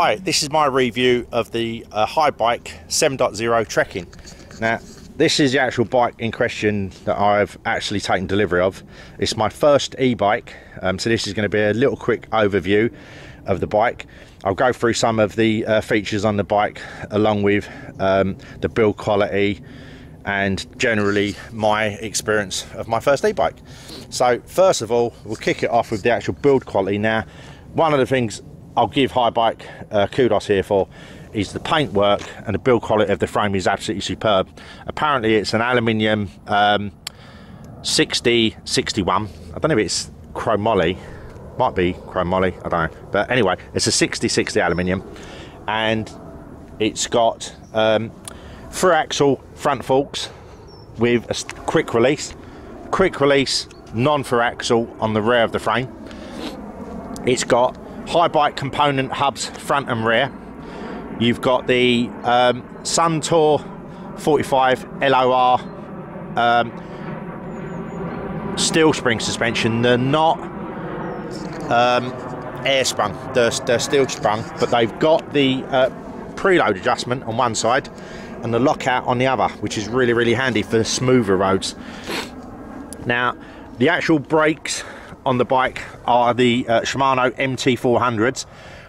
Hi, this is my review of the uh, Bike 7.0 Trekking. Now, this is the actual bike in question that I've actually taken delivery of. It's my first e-bike, um, so this is going to be a little quick overview of the bike. I'll go through some of the uh, features on the bike along with um, the build quality and generally my experience of my first e-bike. So first of all, we'll kick it off with the actual build quality. Now, one of the things I'll give Haibike uh, kudos here for is the paintwork and the build quality of the frame is absolutely superb. Apparently it's an aluminium um, 60 61. I don't know if it's chromoly, might be chromoly, I don't know. But anyway, it's a 60 60 aluminium and it's got um, through axle front forks with a quick release, quick release non through axle on the rear of the frame. It's got Haibike component hubs front and rear. You've got the um, Suntour 45 LOR um, steel spring suspension. They're not um, air sprung, they're, they're steel sprung, but they've got the uh, preload adjustment on one side and the lockout on the other, which is really, really handy for smoother roads. Now, the actual brakes on the bike are the uh, Shimano MT400s,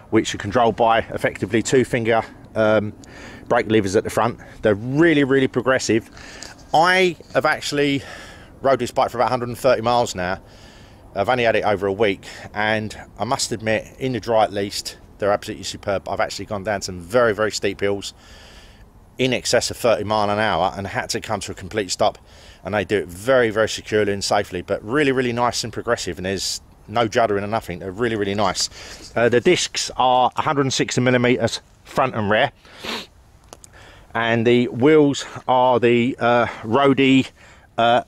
which are controlled by effectively two finger um, brake levers at the front. They're really, really progressive. I have actually rode this bike for about 130 miles now. I've only had it over a week, and I must admit, in the dry at least, they're absolutely superb. I've actually gone down some very, very steep hills in excess of 30 mile an hour and had to come to a complete stop and they do it very very securely and safely but really really nice and progressive and there's no juddering or nothing. They're really really nice. Uh, the discs are 160 millimeters front and rear and the wheels are the uh, Rodi uh,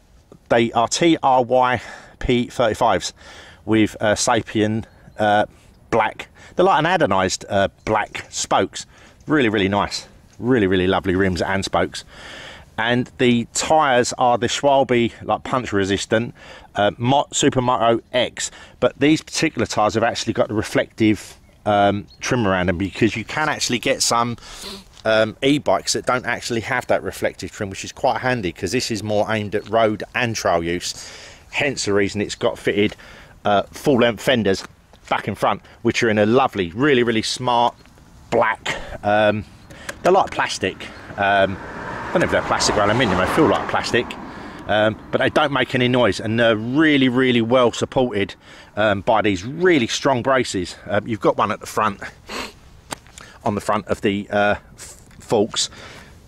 they are TRYP 35s with uh, Sapim uh, black they're like an anodized uh, black spokes. Really really nice. Really really lovely rims and spokes and the tyres are the Schwalbe like punch resistant uh, Supermoto X. But these particular tyres have actually got the reflective um, trim around them because you can actually get some um, e-bikes that don't actually have that reflective trim which is quite handy because this is more aimed at road and trail use. Hence the reason it's got fitted uh, full length fenders back and front which are in a lovely really really smart black um, they're like plastic um, don't know if they're plastic or aluminium, they feel like plastic. Um, but they don't make any noise and they're really really well supported um, by these really strong braces. Um, you've got one at the front on the front of the uh, forks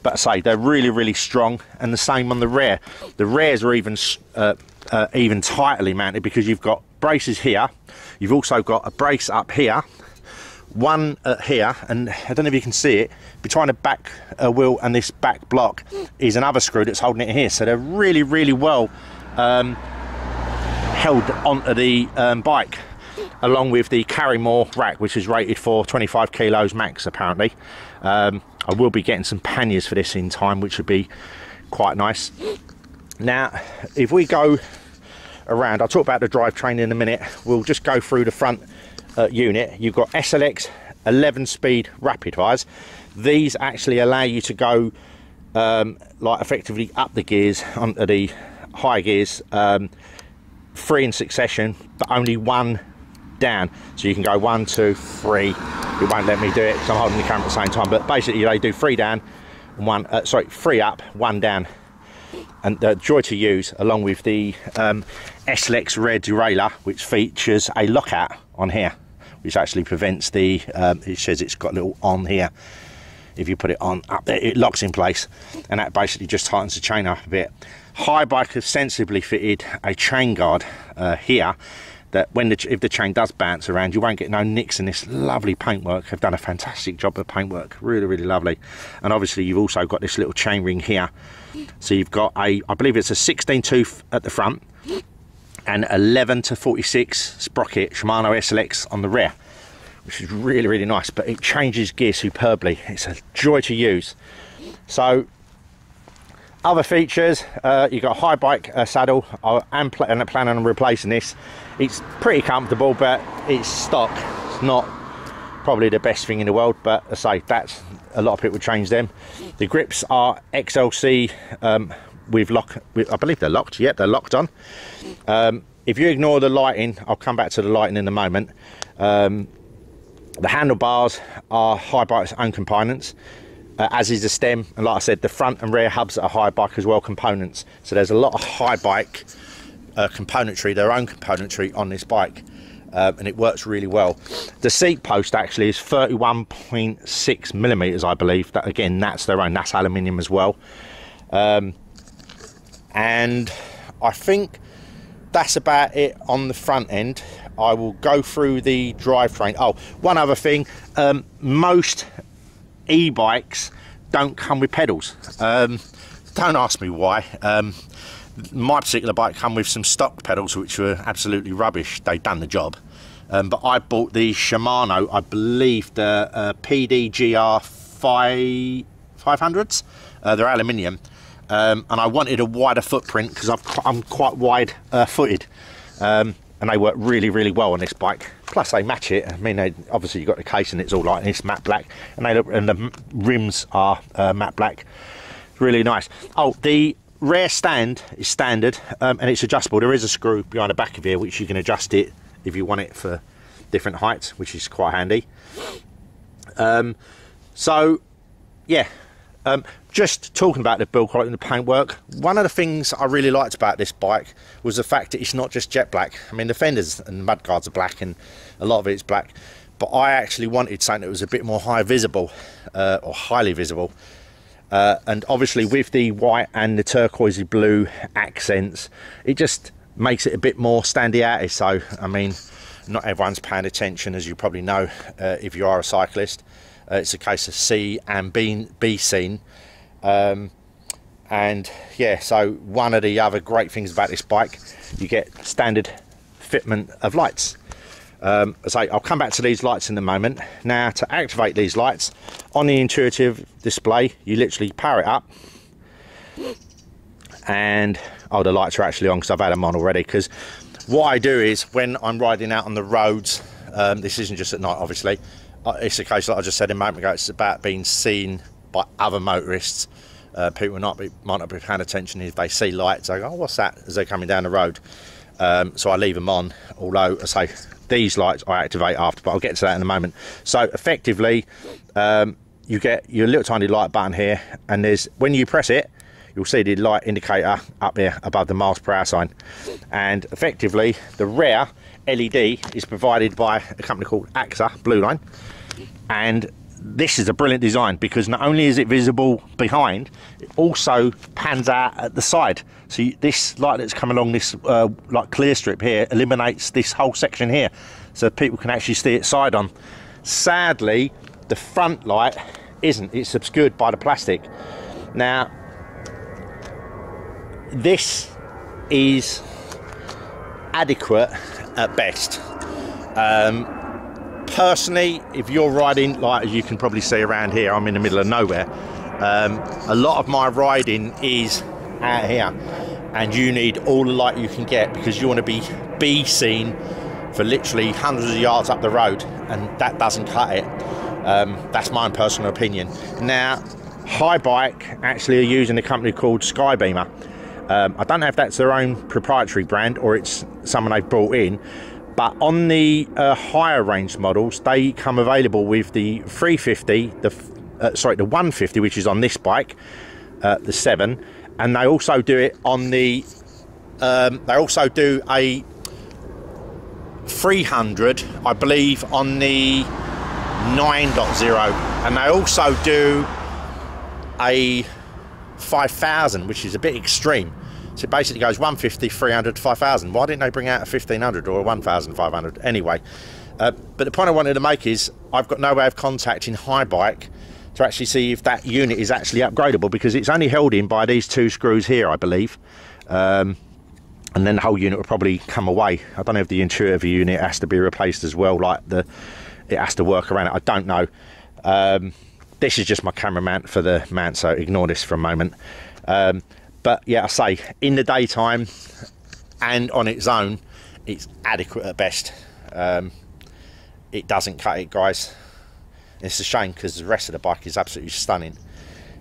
but I say they're really really strong and the same on the rear. The rears are even uh, uh, even tightly mounted because you've got braces here. You've also got a brace up here one uh, here and I don't know if you can see it between the back uh, wheel and this back block is another screw that's holding it here. So they're really really well um, held onto the um, bike along with the Carrymore rack which is rated for 25 kilos max apparently. Um, I will be getting some panniers for this in time which would be quite nice. Now if we go around I'll talk about the drivetrain in a minute. We'll just go through the front uh, unit, you've got SLX 11 speed rapid fires. These actually allow you to go um, like effectively up the gears onto the high gears, um, three in succession, but only one down. So you can go one, two, three. It won't let me do it because I'm holding the camera at the same time. But basically, they do three down, and one. Uh, sorry, three up, one down. And the joy to use, along with the um, SLX rear derailleur, which features a lockout on here which actually prevents the, um, it says it's got a little on here. If you put it on up there, it locks in place. And that basically just tightens the chain up a bit. Haibike have sensibly fitted a chain guard uh, here that when the, if the chain does bounce around you won't get no nicks in this lovely paintwork. Have done a fantastic job of paintwork. Really really lovely. And obviously you've also got this little chain ring here. So you've got a i believe it's a 16 tooth at the front and 11 to 46 sprocket Shimano SLX on the rear which is really really nice but it changes gear superbly. It's a joy to use. So other features uh, you've got a Haibike uh, saddle I'm pl planning on replacing this. It's pretty comfortable but it's stock. It's not probably the best thing in the world but I say that's a lot of people change them. The grips are XLC um, with lock with, I believe they're locked yep they're locked on um, if you ignore the lighting I'll come back to the lighting in a moment um, the handlebars are Haibike's own components uh, as is the stem and like I said the front and rear hubs are Haibike as well components so there's a lot of Haibike uh, componentry their own componentry on this bike um, and it works really well. The seat post actually is 31.6 millimeters, I believe. That again, that's their own. That's aluminium as well. Um, and I think that's about it on the front end. I will go through the drivetrain. Oh, one other thing. Um, most e-bikes don't come with pedals. Um, don't ask me why. Um, my particular bike come with some stock pedals which were absolutely rubbish they've done the job um, but I bought the Shimano I believe the uh, PDGR 5 500s uh, they're aluminium um, and I wanted a wider footprint because I'm quite wide uh, footed um, and they work really really well on this bike. Plus they match it. I mean they, obviously you've got the case and it's all like this matte black. And they look and the rims are uh, matte black. Really nice. Oh the rear stand is standard um, and it's adjustable. There is a screw behind the back of here which you can adjust it if you want it for different heights, which is quite handy. Um, so, yeah, um, just talking about the build quality and the paintwork, one of the things I really liked about this bike was the fact that it's not just jet black. I mean, the fenders and mudguards are black and a lot of it's black, but I actually wanted something that was a bit more high visible uh, or highly visible. Uh, and obviously with the white and the turquoisey blue accents it just makes it a bit more standy out so I mean not everyone's paying attention as you probably know uh, if you are a cyclist uh, it's a case of see and be, be seen um, and yeah so one of the other great things about this bike you get standard fitment of lights. Um, so I'll come back to these lights in a moment. Now to activate these lights on the intuitive display, you literally power it up. And oh the lights are actually on because I've had them on already because what I do is when I'm riding out on the roads, um, this isn't just at night obviously, it's a case like I just said a moment ago, it's about being seen by other motorists. Uh, people not be, might not be paying attention if they see lights, they go, oh, what's that, as they're coming down the road. Um, so I leave them on, although I say these lights I activate after, but I'll get to that in a moment. So effectively, um, you get your little tiny light button here, and there's when you press it, you'll see the light indicator up here above the miles per hour sign. And effectively, the rear LED is provided by a company called AXA Blue Line, and this is a brilliant design because not only is it visible behind, it also pans out at the side. So you, this light that's come along this uh, like clear strip here eliminates this whole section here, so people can actually see it side on. Sadly, the front light isn't. It's obscured by the plastic. Now, this is adequate at best. Um, personally, if you're riding, like as you can probably see around here, I'm in the middle of nowhere. Um, a lot of my riding is out here, and you need all the light you can get because you want to be be seen for literally hundreds of yards up the road, and that doesn't cut it. Um, that's my personal opinion. Now, Haibike actually are using a company called Skybeamer. Um, I don't know if that's their own proprietary brand or it's someone they've brought in, but on the uh, higher range models they come available with the 350 the uh, sorry the 150 which is on this bike uh, the 7 and they also do it on the um, they also do a 300 I believe on the 9.0 and they also do a 5000 which is a bit extreme so it basically goes 150, 300, 5,000. Why didn't they bring out a 1500 or a 1,500? Anyway, uh, but the point I wanted to make is I've got no way of contacting Haibike to actually see if that unit is actually upgradable because it's only held in by these two screws here, I believe. Um, and then the whole unit will probably come away. I don't know if the intuitive unit has to be replaced as well, like the it has to work around it. I don't know. Um, this is just my camera mount for the mount, so ignore this for a moment. Um, but yeah, I say in the daytime and on its own, it's adequate at best. Um, it doesn't cut it, guys. It's a shame because the rest of the bike is absolutely stunning.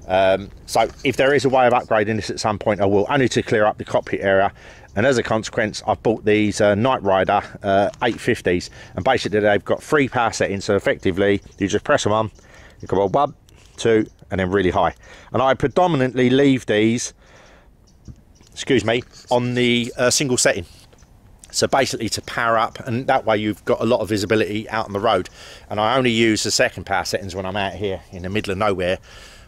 Um, so if there is a way of upgrading this at some point, I will, only to clear up the cockpit area. And as a consequence, I've bought these uh, NiteRider uh, 850s. And basically they've got three power settings. So effectively, you just press them on. You go one, two, and then really high. And I predominantly leave these, excuse me, on the uh, single setting. So basically to power up and that way you've got a lot of visibility out on the road. And I only use the second power settings when I'm out here in the middle of nowhere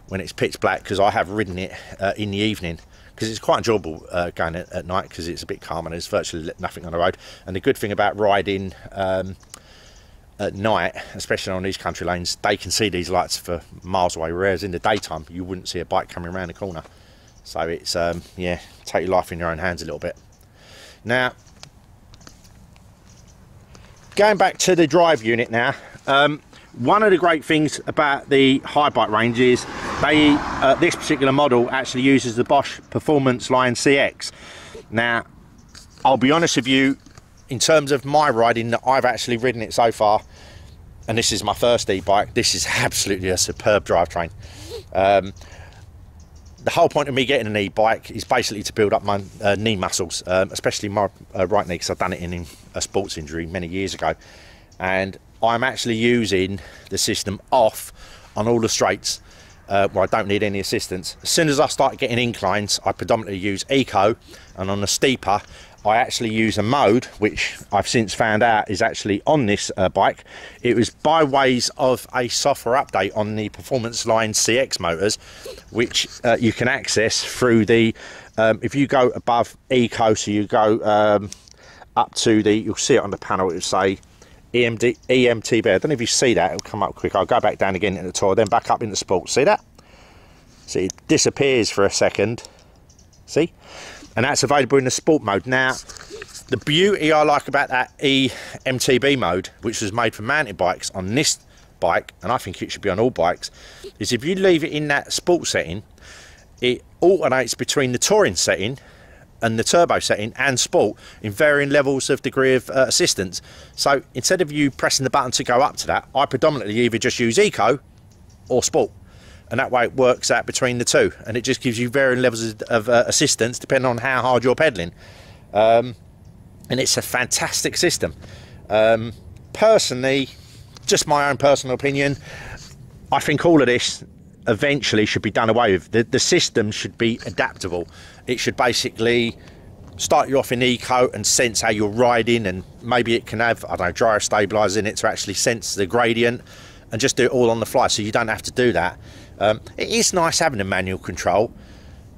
when it's pitch black because I have ridden it uh, in the evening because it's quite enjoyable uh, going at, at night because it's a bit calm and there's virtually nothing on the road. And the good thing about riding um, at night, especially on these country lanes, they can see these lights for miles away, whereas in the daytime you wouldn't see a bike coming around the corner. So it's, um, yeah, take your life in your own hands a little bit. Now, going back to the drive unit now, um, one of the great things about the Haibike range is they, uh, this particular model actually uses the Bosch Performance Line CX. Now, I'll be honest with you, in terms of my riding, that I've actually ridden it so far, and this is my first e-bike, this is absolutely a superb drivetrain. Um, the whole point of me getting an e-bike is basically to build up my uh, knee muscles, um, especially my uh, right knee, because I've done it in a sports injury many years ago. And I'm actually using the system off on all the straights uh, where I don't need any assistance. As soon as I start getting inclines, I predominantly use Eco, and on the steeper, I actually use a mode which I've since found out is actually on this uh, bike. It was by ways of a software update on the Performance Line CX motors, which uh, you can access through the. Um, if you go above Eco, so you go um, up to the, you'll see it on the panel. It will say EMD, EMTB. I don't know if you see that. It'll come up quick. I'll go back down again in the tour, then back up in the sport. See that? See, it disappears for a second. See? And that's available in the sport mode. Now, the beauty I like about that eMTB mode, which was made for mountain bikes on this bike, and I think it should be on all bikes, is if you leave it in that sport setting, it alternates between the touring setting and the turbo setting and sport in varying levels of degree of uh, assistance. So instead of you pressing the button to go up to that, I predominantly either just use eco or sport and that way it works out between the two. And it just gives you varying levels of, uh, assistance depending on how hard you're pedaling. Um, and it's a fantastic system. Um, personally just my own personal opinion I think all of this eventually should be done away with. The, the system should be adaptable. It should basically start you off in eco and sense how you're riding and maybe it can have I don't know gyro stabilizer in it to actually sense the gradient and just do it all on the fly so you don't have to do that um, it is nice having a manual control,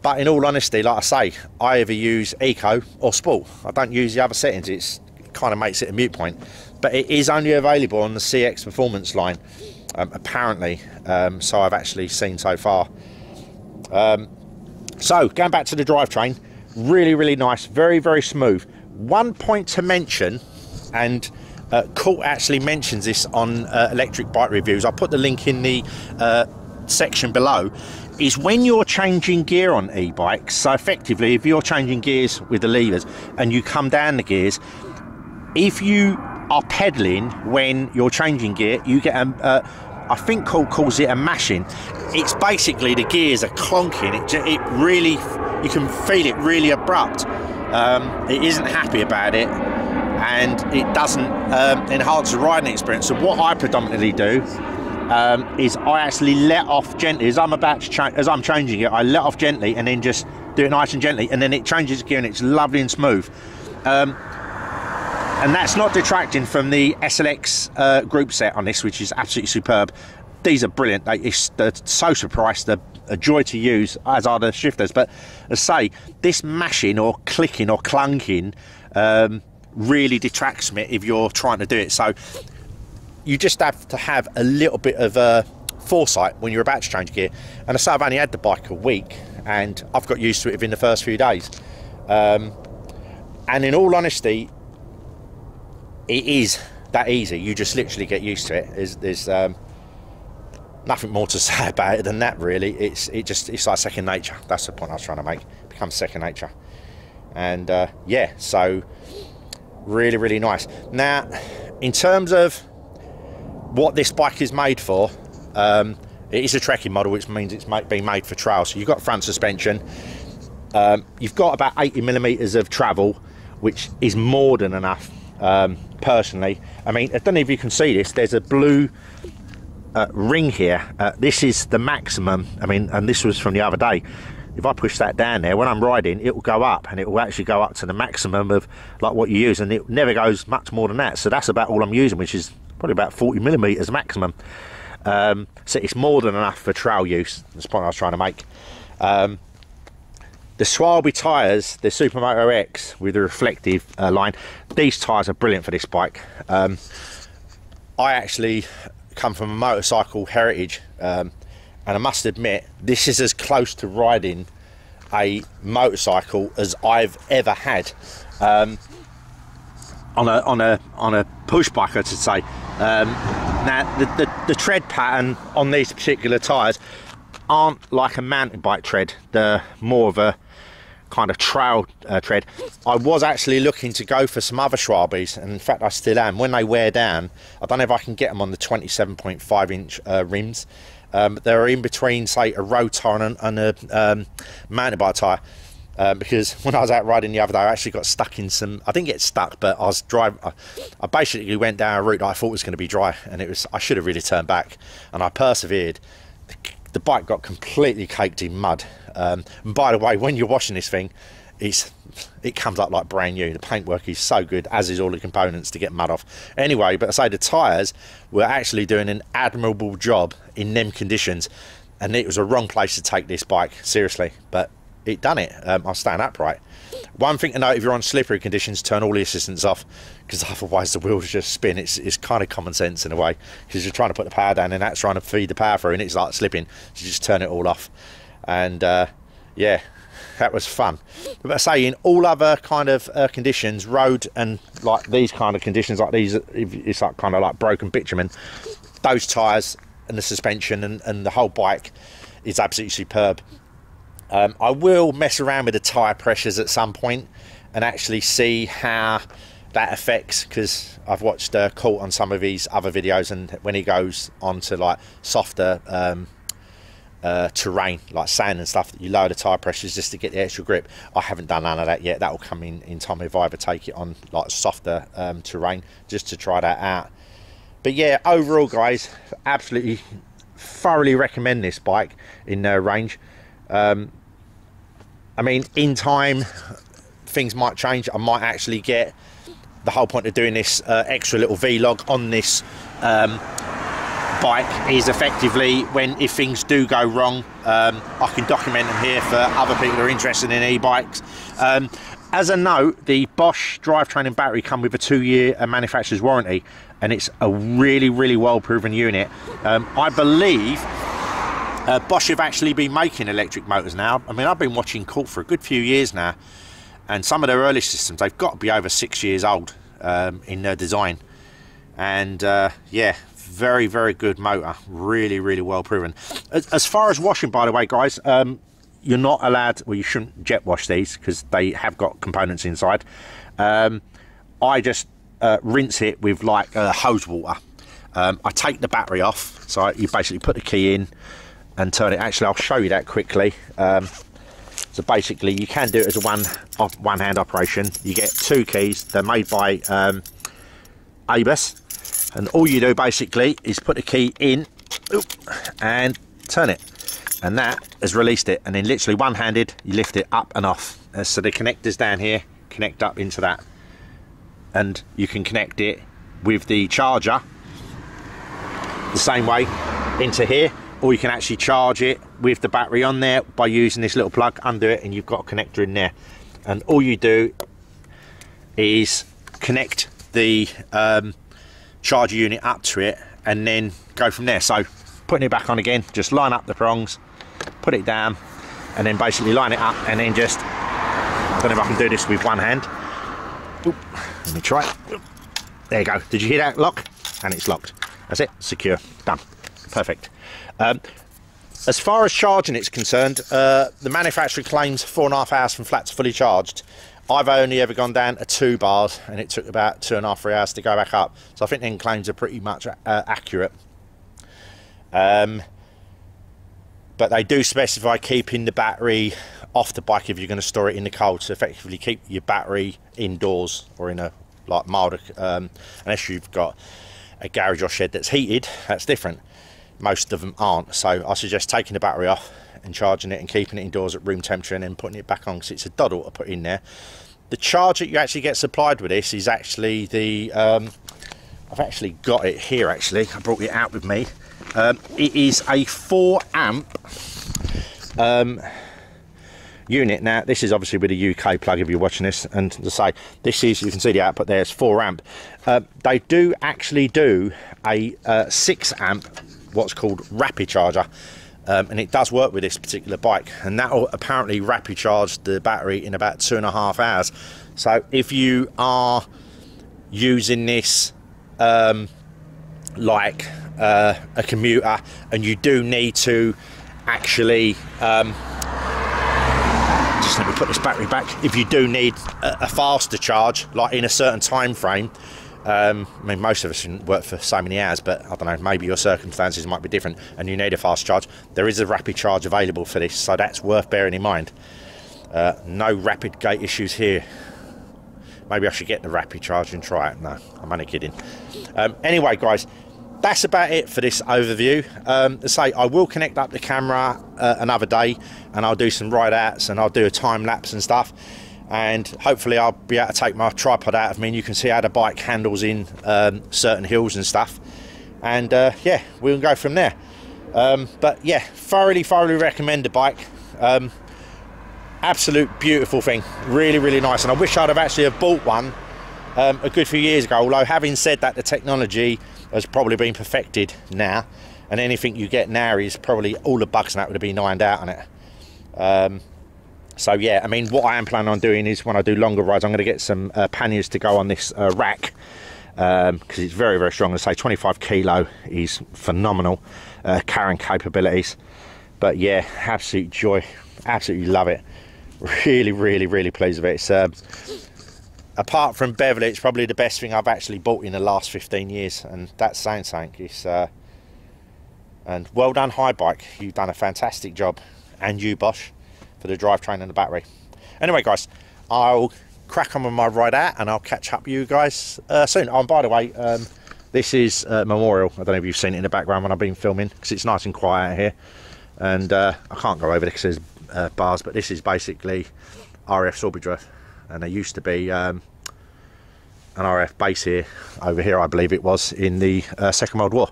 but in all honesty, like I say, I either use Eco or Sport. I don't use the other settings. It's, it kind of makes it a mute point. But it is only available on the CX Performance line, um, apparently. Um, so I've actually seen so far. Um, so going back to the drivetrain, really, really nice, very, very smooth. One point to mention, and uh, Court actually mentions this on uh, electric bike reviews. I'll put the link in the uh, section below. Is when you're changing gear on e-bikes so effectively if you're changing gears with the levers and you come down the gears if you are pedaling when you're changing gear you get a uh, I think Court calls it a mashing. It's basically the gears are clonking it, it really you can feel it really abrupt. Um, it isn't happy about it and it doesn't um, enhance the riding experience so what I predominantly do um, is I actually let off gently as I'm about to change, as I'm changing it. I let off gently and then just do it nice and gently, and then it changes gear and it's lovely and smooth. Um, and that's not detracting from the SLX uh, group set on this, which is absolutely superb. These are brilliant. They, they're so surprised. They're a joy to use, as are the shifters. But as I say, this mashing or clicking or clunking um, really detracts from it if you're trying to do it. So you just have to have a little bit of uh, foresight when you're about to change gear. And I say I've only had the bike a week and I've got used to it within the first few days. Um, and in all honesty, it is that easy. You just literally get used to it. There's, there's um, nothing more to say about it than that. Really, it's it just it's like second nature. That's the point I was trying to make. It becomes second nature. And uh, yeah, so really really nice. Now, in terms of what this bike is made for, um, it is a trekking model, which means it's being made for trail. So you've got front suspension, um, you've got about 80 millimeters of travel, which is more than enough. Um, personally, I mean, I don't know if you can see this. There's a blue uh, ring here. Uh, this is the maximum. I mean, and this was from the other day. If I push that down there, when I'm riding, it will go up and it will actually go up to the maximum of like what you use, and it never goes much more than that. So that's about all I'm using, which is probably about 40 millimeters maximum. Um, so it's more than enough for trail use. That's the point I was trying to make. Um, the Schwalbe tyres, the Supermoto X with the reflective uh, line, these tyres are brilliant for this bike. Um, I actually come from a motorcycle heritage, um, and I must admit, this is as close to riding a motorcycle as I've ever had. Um, on a on a on a push bike, I should say. Um, now, the, the, the tread pattern on these particular tyres aren't like a mountain bike tread. They're more of a kind of trail uh, tread. I was actually looking to go for some other Schwalbes, and in fact I still am. When they wear down, I don't know if I can get them on the 27.5 inch uh, rims. Um, they're in between, say, a road tyre and, and a um, mountain bike tyre. Um, because when I was out riding the other day, I actually got stuck in some. I didn't get stuck, but I was driving. I, basically went down a route I thought was going to be dry, and it was. I should have really turned back, and I persevered. The, the bike got completely caked in mud. Um, and by the way, when you're washing this thing, it's it comes up like brand new. The paintwork is so good, as is all the components to get mud off. Anyway, but I say the tyres were actually doing an admirable job in them conditions, and it was a wrong place to take this bike seriously. But it done it. Um, I'll stand upright. One thing to note if you're on slippery conditions, turn all the assistants off because otherwise the wheels just spin. It's, it's kind of common sense in a way because you're trying to put the power down and that's trying to feed the power through and it's like slipping. So you just turn it all off. And uh, yeah, that was fun. But I say in all other kind of uh, conditions, road and like these kind of conditions, like these, it's like kind of like broken bitumen. Those tyres and the suspension and, and the whole bike is absolutely superb. Um, I will mess around with the tyre pressures at some point and actually see how that affects because I've watched uh, Court on some of his other videos and when he goes on to like softer um, uh, terrain like sand and stuff you lower the tyre pressures just to get the extra grip. I haven't done none of that yet. That will come in in time if I ever take it on like softer um, terrain just to try that out. But yeah overall guys absolutely thoroughly recommend this bike in uh, range. Um, I mean, in time, things might change. I might actually get the whole point of doing this uh, extra little vlog on this um, bike is effectively when if things do go wrong, um, I can document them here for other people who are interested in e-bikes. Um, as a note, the Bosch drivetrain and battery come with a two-year uh, manufacturer's warranty, and it's a really, really well-proven unit. Um, I believe uh, Bosch have actually been making electric motors now. I mean, I've been watching Court for a good few years now, and some of their early systems, they've got to be over six years old um, in their design. And uh, yeah, very, very good motor. Really, really well proven. As, as far as washing, by the way, guys, um, you're not allowed, well, you shouldn't jet wash these because they have got components inside. Um, I just uh, rinse it with like uh, hose water. Um, I take the battery off, so you basically put the key in, and turn it. Actually, I'll show you that quickly. Um, so basically, you can do it as a one one hand operation. You get two keys. They're made by um, Abus, and all you do basically is put the key in and turn it, and that has released it. And then literally one-handed, you lift it up and off. Uh, so the connectors down here connect up into that, and you can connect it with the charger the same way into here or you can actually charge it with the battery on there by using this little plug under it and you've got a connector in there and all you do is connect the um, charger unit up to it and then go from there. So putting it back on again just line up the prongs put it down and then basically line it up and then just I don't know if I can do this with one hand. Oop, let me try it. There you go. Did you hear that lock? And it's locked. That's it. Secure. Done. Perfect. Um, as far as charging it's concerned, uh, the manufacturer claims four and a half hours from flat to fully charged. I've only ever gone down to two bars and it took about two and a half, three hours to go back up. So I think the claims are pretty much uh, accurate. Um, but they do specify keeping the battery off the bike if you're going to store it in the cold. So effectively keep your battery indoors or in a like milder, um, unless you've got a garage or shed that's heated, that's different. Most of them aren't. So I suggest taking the battery off and charging it and keeping it indoors at room temperature and then putting it back on because it's a doddle to put in there. The charge that you actually get supplied with this is actually the, um, I've actually got it here actually, I brought it out with me. Um, it is a 4 amp um, unit. Now, this is obviously with a UK plug if you're watching this, and to say, this is, you can see the output there, it's 4 amp. Uh, they do actually do a uh, 6 amp, what's called rapid charger. Um, and it does work with this particular bike. And that will apparently rapid charge the battery in about two and a half hours. So if you are using this um, like uh, a commuter and you do need to actually um, just let me put this battery back. If you do need a, a faster charge like in a certain time frame um, I mean, most of us can work for so many hours, but I don't know, maybe your circumstances might be different and you need a fast charge. There is a rapid charge available for this, so that's worth bearing in mind. Uh, no rapid gate issues here. Maybe I should get the rapid charge and try it. No, I'm only kidding. Um, anyway, guys, that's about it for this overview. Um, to say, I will connect up the camera uh, another day and I'll do some ride outs and I'll do a time lapse and stuff and hopefully I'll be able to take my tripod out of me and you can see how the bike handles in um, certain hills and stuff. And uh, yeah we'll go from there. Um, but yeah thoroughly thoroughly recommend the bike. Um, absolute beautiful thing. Really really nice. And I wish I'd have actually have bought one um, a good few years ago. Although having said that the technology has probably been perfected now. And anything you get now is probably all the bugs and that would have been ironed out on it? Um, so yeah i mean what i am planning on doing is when i do longer rides i'm going to get some uh, panniers to go on this uh, rack because um, it's very very strong. I say 25 kilo is phenomenal uh, carrying capabilities. But yeah absolute joy. Absolutely love it. Really really really pleased with it. It's uh, apart from beverly it's probably the best thing i've actually bought in the last 15 years and that's saying something. It's uh, and well done Haibike. You've done a fantastic job. And you bosch for the drivetrain and the battery. Anyway, guys, I'll crack on with my ride out and I'll catch up with you guys uh, soon. Oh, and by the way, um, this is uh, Memorial. I don't know if you've seen it in the background when I've been filming because it's nice and quiet here. And uh, I can't go over there because there's uh, bars, but this is basically RAF Sawbridgeworth. And there used to be um, an RF base here, over here, I believe it was, in the uh, Second World War.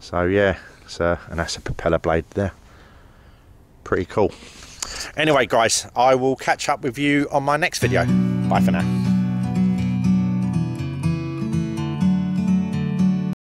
So, yeah, so, and that's a propeller blade there. Pretty cool. Anyway, guys, I will catch up with you on my next video. Bye for now.